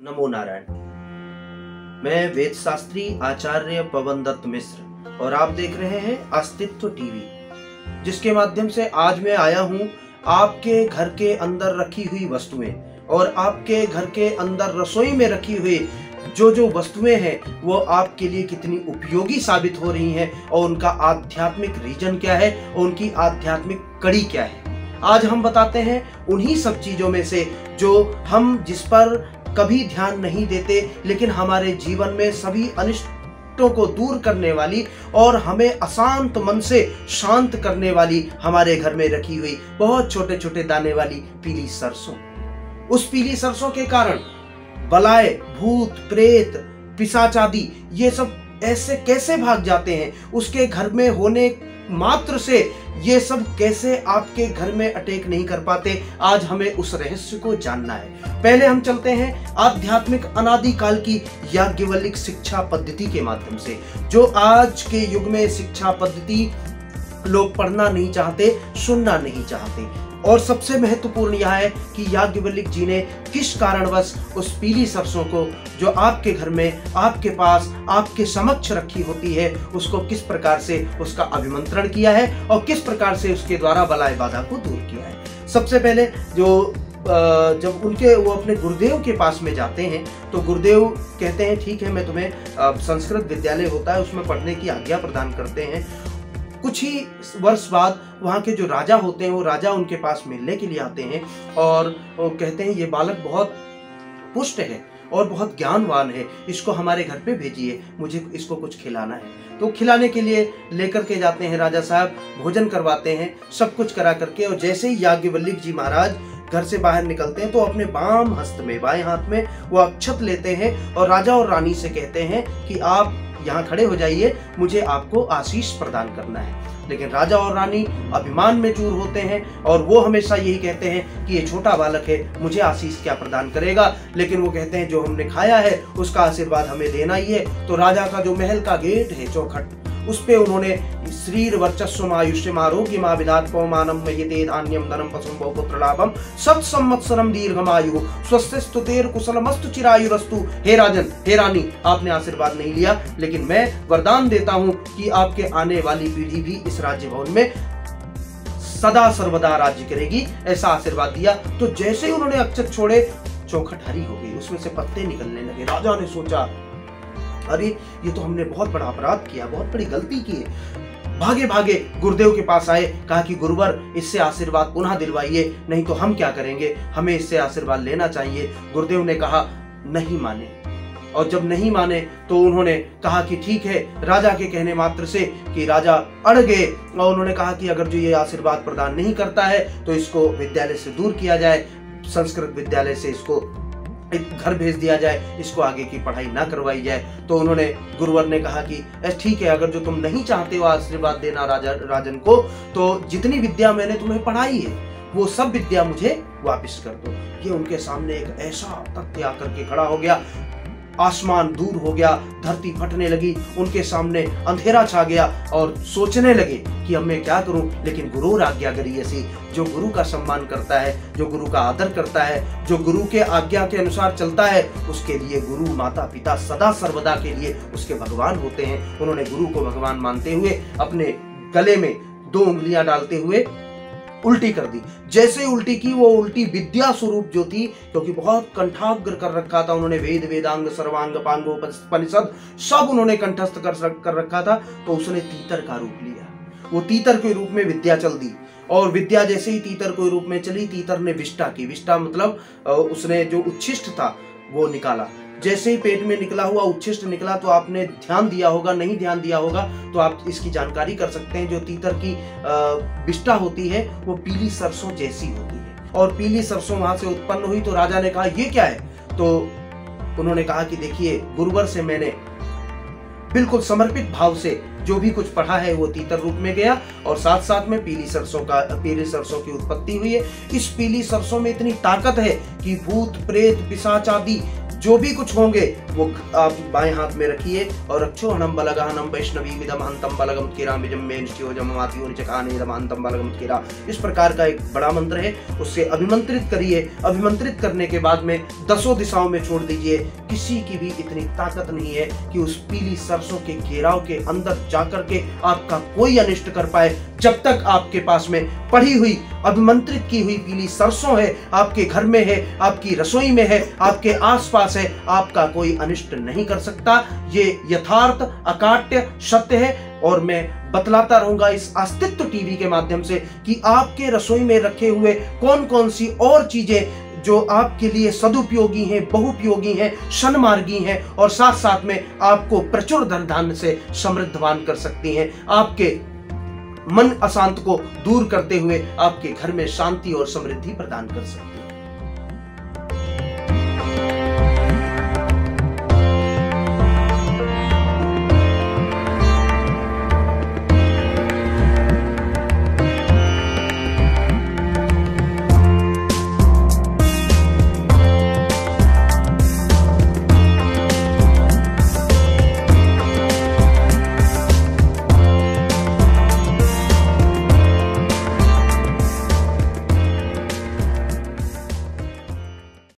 नमो नारायण। मैं वेद शास्त्री आचार्य पवन दत्त मिश्र, और आप देख रहे हैं अस्तित्व टीवी, जिसके माध्यम से आज मैं आया हूँ आपके घर के अंदर रखी हुई वस्तुएँ, और आपके घर के अंदर रसोई में रखी हुई जो जो वस्तुएँ हैं, वो आपके लिए कितनी उपयोगी साबित हो रही हैं, और उनका आध्यात्मिक रीजन क्या है, और उनकी आध्यात्मिक कड़ी क्या है। आज हम बताते हैं उन्हीं सब चीज़ों में से जो हम जिस पर कभी ध्यान नहीं देते, लेकिन हमारे जीवन में सभी अनिष्टों को दूर करने वाली और हमें अशांत मन से शांत करने वाली हमारे घर में रखी हुई बहुत छोटे छोटे दाने वाली पीली सरसों। उस पीली सरसों के कारण बलाए, भूत, प्रेत पिशाच आदि ये सब ऐसे कैसे भाग जाते हैं? उसके घर में होने मात्र से ये सब कैसे आपके घर में अटैक नहीं कर पाते, आज हमें उस रहस्य को जानना है। पहले हम चलते हैं आध्यात्मिक अनादिकाल की याज्ञवल्लिक शिक्षा पद्धति के माध्यम से, जो आज के युग में शिक्षा पद्धति लोग पढ़ना नहीं चाहते, सुनना नहीं चाहते। और सबसे महत्वपूर्ण यह है कि याज्ञवल्लिक जी ने किस कारणवश उस पीली सरसों को, जो आपके घर में, आपके पास, आपके समक्ष रखी होती है, उसको किस प्रकार से उसका अभिमंत्रण किया है और किस प्रकार से उसके द्वारा बलाय बाधा को दूर किया है। सबसे पहले जो जब उनके, वो अपने गुरुदेव के पास में जाते हैं तो गुरुदेव कहते हैं, ठीक है, मैं तुम्हें संस्कृत विद्यालय होता है, उसमें पढ़ने की आज्ञा प्रदान करते हैं। कुछ ही वर्ष बाद वहाँ के जो राजा होते हैं, वो राजा उनके पास मिलने के लिए आते हैं और वो कहते हैं, ये बालक बहुत पुष्ट है और बहुत ज्ञानवान है। इसको हमारे घर पे भेजिए, मुझे इसको कुछ खिलाना है। तो खिलाने के लिए लेकर के जाते हैं राजा साहब, भोजन करवाते हैं, सब कुछ करा करके और जैसे ही याज्ञवल्लिक जी महाराज घर से बाहर निकलते हैं तो अपने बाम हस्त में, बाएँ हाथ में वो अक्षत लेते हैं और राजा और रानी से कहते हैं कि आप यहाँ खड़े हो जाइए, मुझे आपको आशीष प्रदान करना है। लेकिन राजा और रानी अभिमान में चूर होते हैं और वो हमेशा यही कहते हैं कि ये छोटा बालक है, मुझे आशीष क्या प्रदान करेगा? लेकिन वो कहते हैं, जो हमने खाया है, उसका आशीर्वाद हमें देना ही है। तो राजा का जो महल का गेट है, चौखट उस पे उन्होंने श्रीर वर्चस्व आयुष्यम आरोग्य विधात पवमानम मयते धान्यम धनम पशुम बहुपुत्र लाभम। सत संवत्सरम दीर्घमायु। स्वस्थ कुशलमस्तु चिरायुरस्तु हे राजन, हे रानी, आपने आशीर्वाद नहीं लिया, लेकिन मैं वरदान देता हूँ कि आपके आने वाली पीढ़ी भी इस राज्य भवन में सदा सर्वदा राज्य करेगी। ऐसा आशीर्वाद दिया। तो जैसे ही उन्होंने अक्षत छोड़े, चौखट हरी हो गई। उसमें से पत्ते निकलने लगे। राजा ने सोचा अरे, ये तो हमने बहुत बड़ा अपराध किया, बहुत बड़ी गलती की है। भागे भागे, गुरुदेव के पास आए, कहा कि, गुरुवर, इससे आशीर्वाद पुनः दिलवाइए, नहीं तो हम क्या करेंगे? हमें इससे आशीर्वाद लेना चाहिए। गुरुदेव ने कहा, नहीं माने। और जब नहीं माने तो उन्होंने कहा कि, ठीक है, राजा के कहने मात्र से कि राजा अड़ गए। और उन्होंने कहा कि, अगर जो ये आशीर्वाद प्रदान नहीं करता है तो इसको विद्यालय से दूर किया जाए, संस्कृत विद्यालय से इसको घर भेज दिया जाए, इसको आगे की पढ़ाई ना करवाई जाए। तो उन्होंने गुरुवर ने कहा कि ठीक है, अगर जो तुम नहीं चाहते हो आशीर्वाद देना राजा, राजन को तो जितनी विद्या मैंने तुम्हें पढ़ाई है, वो सब विद्या मुझे वापस कर दो। ये उनके सामने एक ऐसा तथ्य आकर के खड़ा हो गया आसमान दूर हो गया, धरती फटने लगी, उनके सामने अंधेरा छा गया और सोचने लगे कि अब मैं क्या करूँ। लेकिन गुरु आज्ञा करी ऐसी जो गुरु का सम्मान करता है, जो गुरु का आदर करता है, जो गुरु के आज्ञा के अनुसार चलता है, उसके लिए गुरु माता पिता सदा सर्वदा के लिए उसके भगवान होते हैं। उन्होंने गुरु को भगवान मानते हुए अपने गले में दो उंगलियाँ डालते हुए उल्टी कर दी। जैसे उल्टी की, वो उल्टी विद्या स्वरूप जो थी, क्योंकि बहुत कंठाग्र कर रखा था उन्होंने, वेद, वेदांग, सर्वांग, पांगो परिषद, सब उन्होंने कंठस्थ कर कर रखा था तो उसने तीतर का रूप लिया। वो तीतर के रूप में विद्या चल दी। और विद्या जैसे ही तीतर के रूप में चली, तीतर ने विष्टा की। विष्टा मतलब उसने जो उच्छिष्ट था, वो निकाला। जैसे ही पेट में निकला हुआ उच्छिष्ट निकला तो आपने ध्यान दिया होगा, नहीं ध्यान दिया होगा तो आप इसकी जानकारी कर सकते हैं। जो तीतर की विष्टा होती है, वो पीली सरसों जैसी होती है। और पीली सरसों वहाँ से उत्पन्न हुई तो राजा ने कहा, ये क्या है? तो उन्होंने कहा कि, देखिए, गुरुवर से मैंने बिल्कुल समर्पित भाव से जो भी कुछ पढ़ा है, वो तीतर रूप में गया और साथ साथ में पीली सरसों का, पीली सरसों की उत्पत्ति हुई है। इस पीली सरसों में इतनी ताकत है कि भूत, प्रेत, पिशाच आदि जो भी कुछ होंगे, वो आप बाएँ हाथ में रखिए और रक्षो हनम बलगहनम वैष्णवी विदम अंतम बलगम किरा मिजम मेन शिव जम माती चकाने दम अंतम बलगम किरा इस प्रकार का एक बड़ा मंत्र है, उससे अभिमंत्रित करिए। अभिमंत्रित करने के बाद में दसों दिशाओं में छोड़ दीजिए। किसी की भी इतनी ताकत नहीं है कि उस पीली सरसों के घेराव के अंदर जाकर के आपका कोई अनिष्ट कर पाए। जब तक आपके पास में पढ़ी हुई, अभिमंत्रित की हुई पीली सरसों है, आपके घर में है, आपकी रसोई में है, आपके आसपास है आपका कोई अनिष्ट नहीं कर सकता। ये यथार्थ, अकाट्य, सत्य है और मैं बतलाता रहूँगा इस अस्तित्व टीवी के माध्यम से कि आपके रसोई में रखे हुए कौन कौन सी और चीज़ें जो आपके लिए सदुपयोगी हैं, बहुपयोगी हैं शनमार्गी हैं और साथ साथ में आपको प्रचुर धन धान्य से समृद्धवान कर सकती हैं। आपके मन अशांत को दूर करते हुए आपके घर में शांति और समृद्धि प्रदान कर सकते